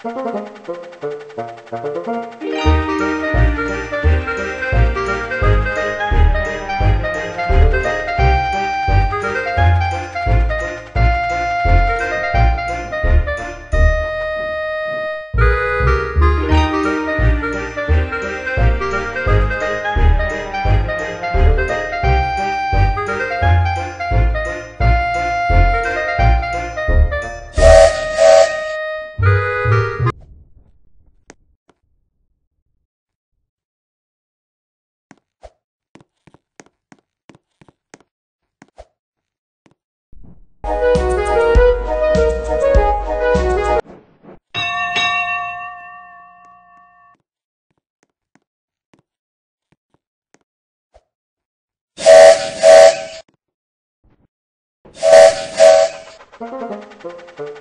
Thank you. Música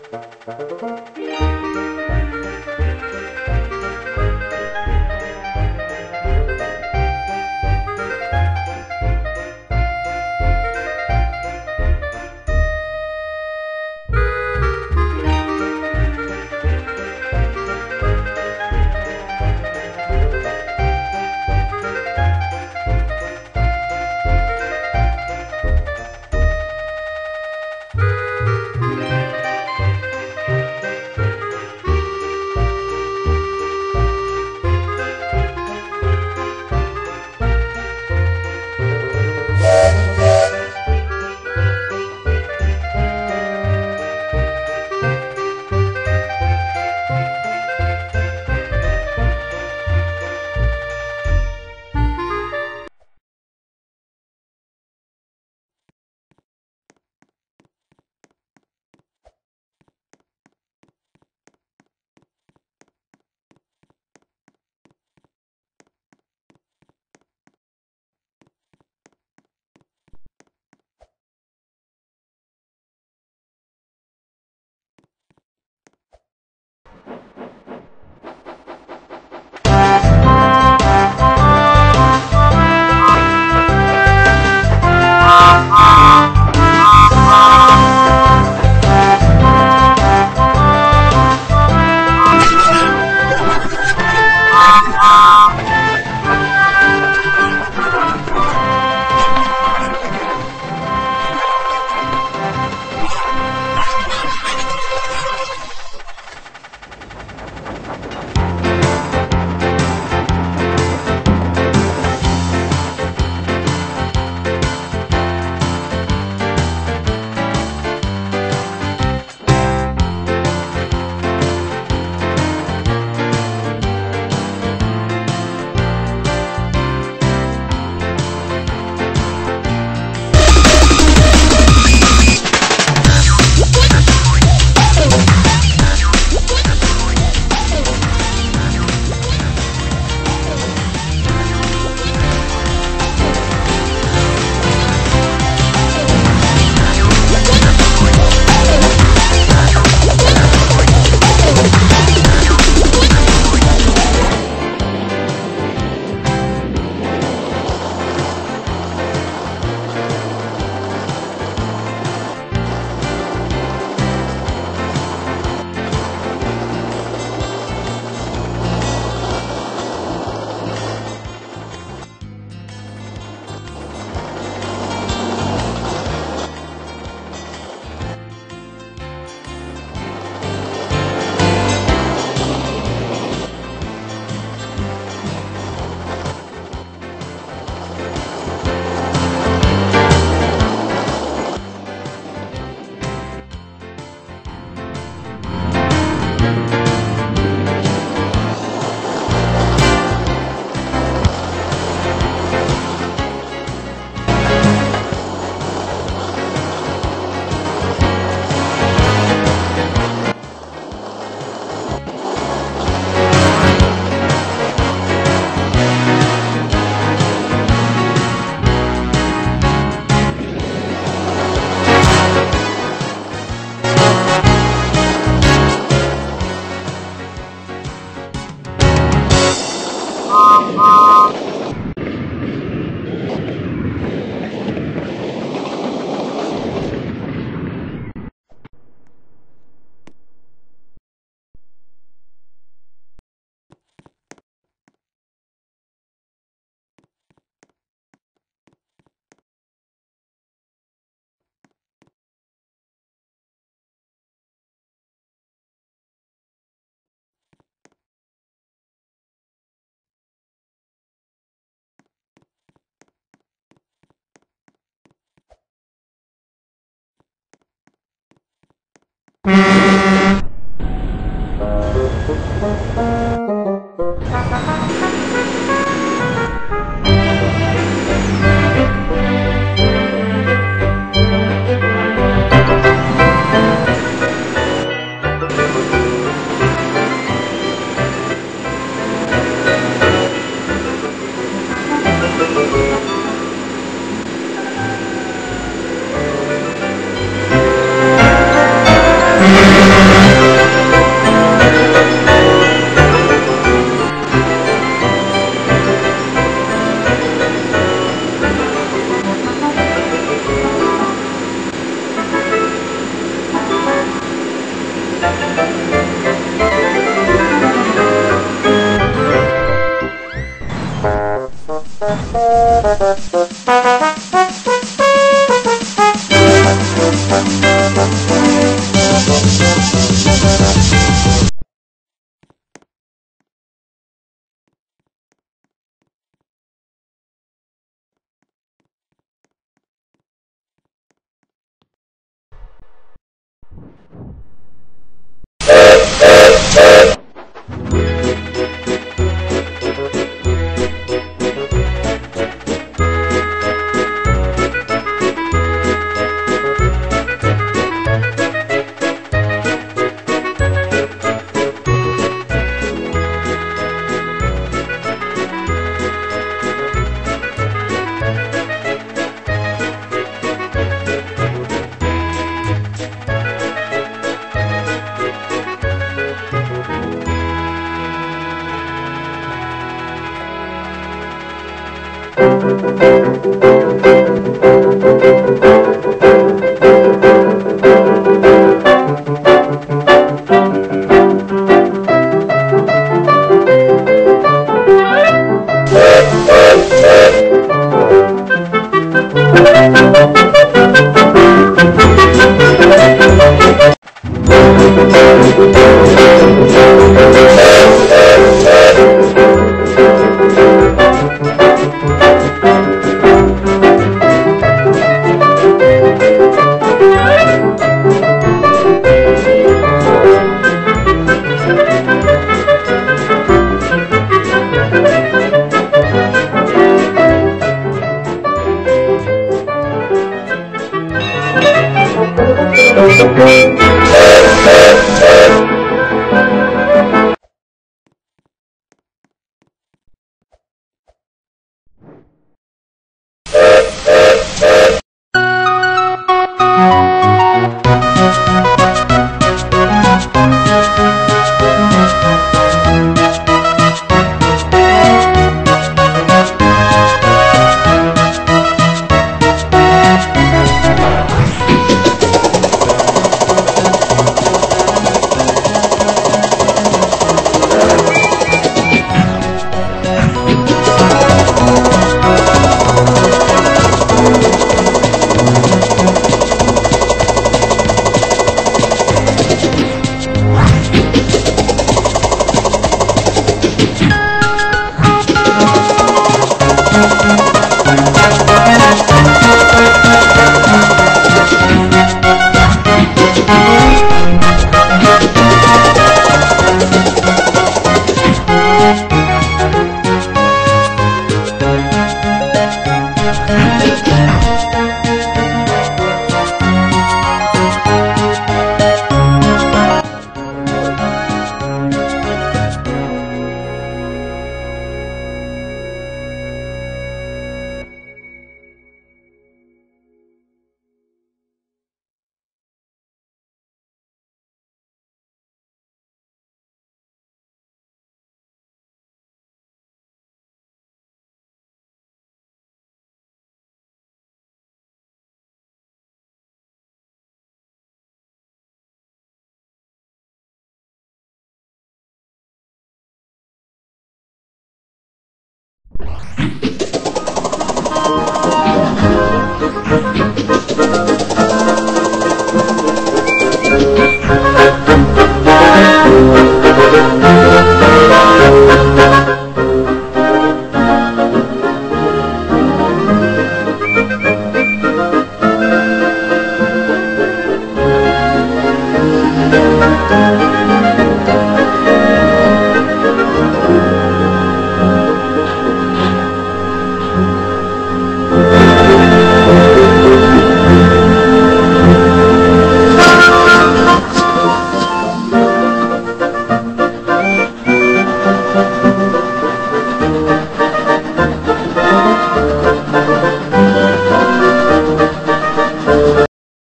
Música